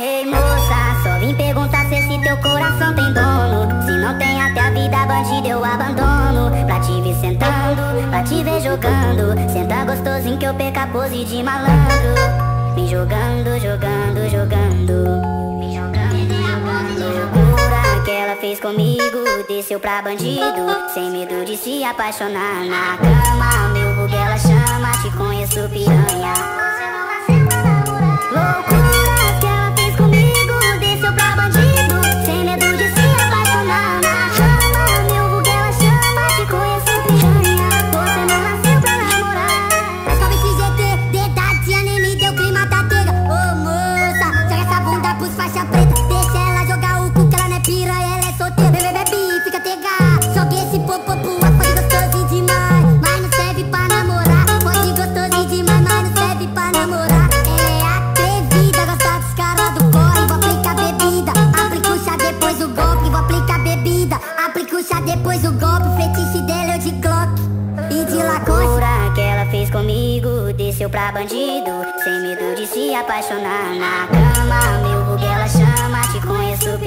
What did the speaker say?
Ei moça, só vim perguntar se esse teu coração tem dono. Se não tem até a vida bandida eu abandono. Pra te ver sentando, pra te ver jogando. Senta gostosinho que eu perca a pose de malandro. Me jogando, jogando, jogando. Me jogando, loucura que ela fez comigo Desceu pra bandido, sem medo de se apaixonar Na cama, meu bug Depois o golpe, o fetiche dela eu de Glock E de lacuna que ela fez comigo Desceu pra bandido Sem medo de se apaixonar. Na cama, meu bug ela chama Te conheço